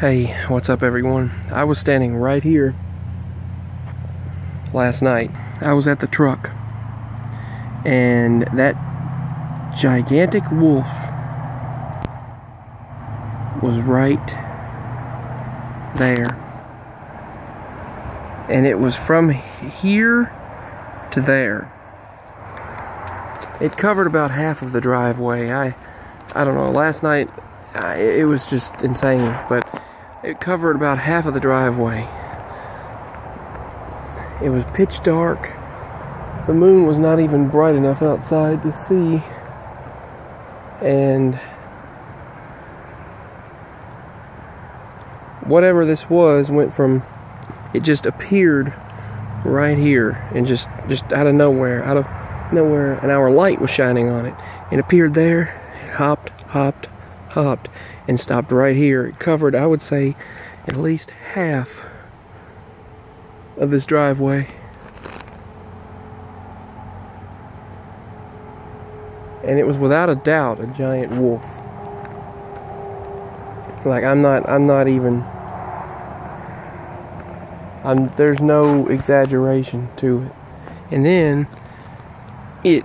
Hey, what's up everyone? I was standing right here last night. I was at the truck and that gigantic wolf was right there. And it was from here to there. It covered about half of the driveway. I I don't know, last night I, it was just insane, but it covered about half of the driveway. It was pitch dark. The moon was not even bright enough outside to see. And whatever this was went from it just appeared right here and just just out of nowhere, out of nowhere, and our light was shining on it. It appeared there, it hopped, hopped, hopped, and stopped right here. It covered, I would say, at least half of this driveway. And it was without a doubt a giant wolf. Like I'm not I'm not even I'm there's no exaggeration to it. And then it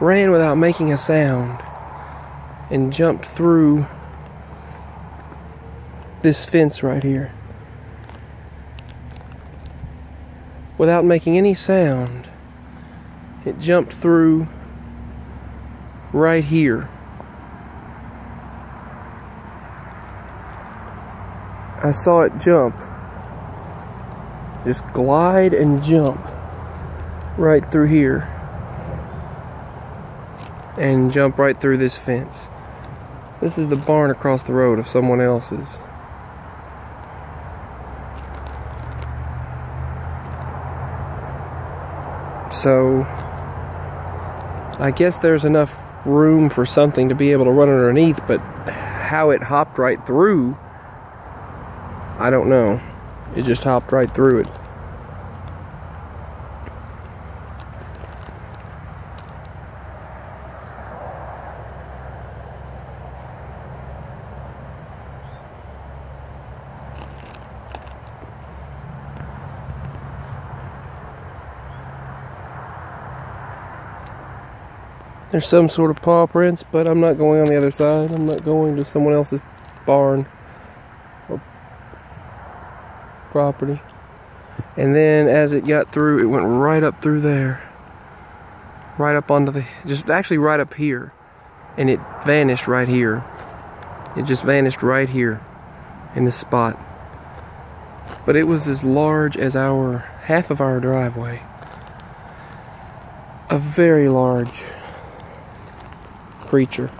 ran without making a sound and jumped through this fence right here without making any sound. It jumped through right here. I saw it jump. Just glide and jump right through here and jump right through this fence this is the barn across the road of someone else's. So, I guess there's enough room for something to be able to run underneath, but how it hopped right through, I don't know. It just hopped right through it. There's some sort of paw prints, but I'm not going on the other side. I'm not going to someone else's barn or property. And then as it got through, it went right up through there. Right up onto the, just actually right up here. And it vanished right here. It just vanished right here in this spot. But it was as large as our, half of our driveway. A very large creature.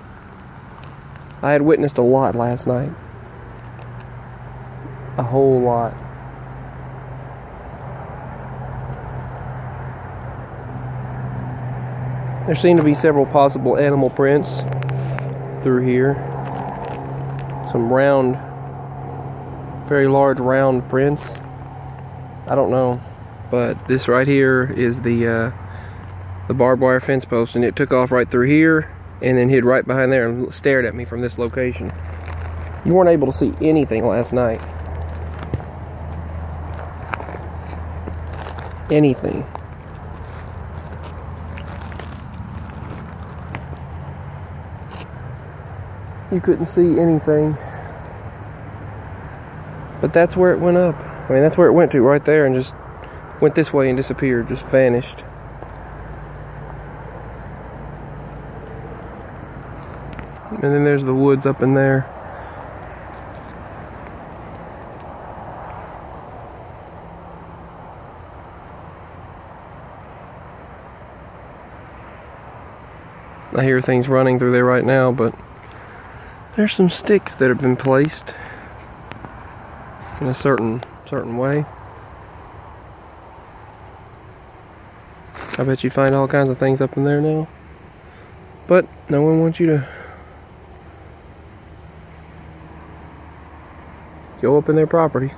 I had witnessed a lot last night. A whole lot. There seem to be several possible animal prints through here. Some round, very large round prints. I don't know, but this right here is the uh, the barbed wire fence post, and it took off right through here and then hid right behind there and stared at me from this location. You weren't able to see anything last night. Anything. You couldn't see anything. But that's where it went up. I mean, that's where it went to, right there, and just went this way and disappeared, just vanished. And then there's the woods up in there. I hear things running through there right now, but there's some sticks that have been placed in a certain certain way. I bet you find all kinds of things up in there now. But no one wants you to go up in their property.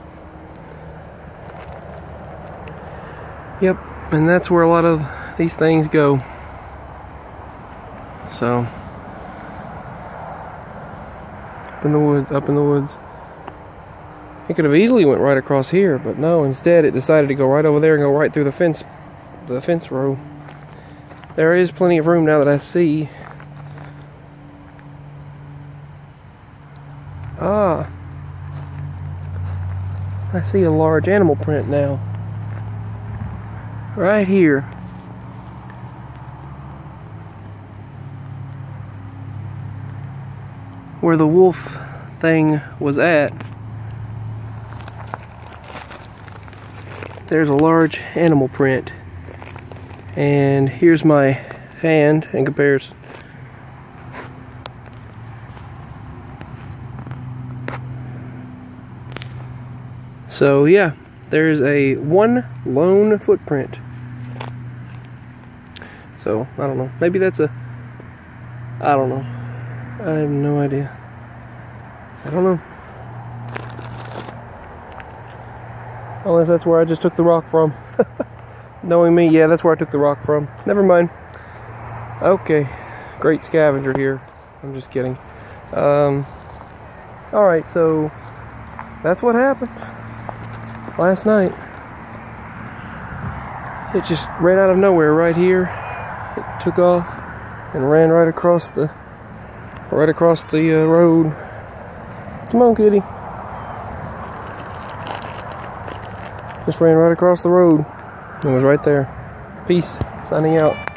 Yep, and that's where a lot of these things go. So, up in the woods, up in the woods. It could have easily went right across here, but no, instead it decided to go right over there and go right through the fence the fence row. There is plenty of room now that I see. Ah. I see a large animal print now. Right here. Where the wolf thing was at. There's a large animal print. And here's my hand in comparison. So yeah, there's a one lone footprint. So I don't know. Maybe that's a. I don't know. I have no idea. I don't know. Unless that's where I just took the rock from. Knowing me, yeah, that's where I took the rock from. Never mind. Okay, great scavenger here. I'm just kidding. Um, Alright, so that's what happened last night. It just ran out of nowhere right here. It took off and ran right across the right across the uh, road. Come on, kitty. Just ran right across the road and was right there. Peace. Signing out.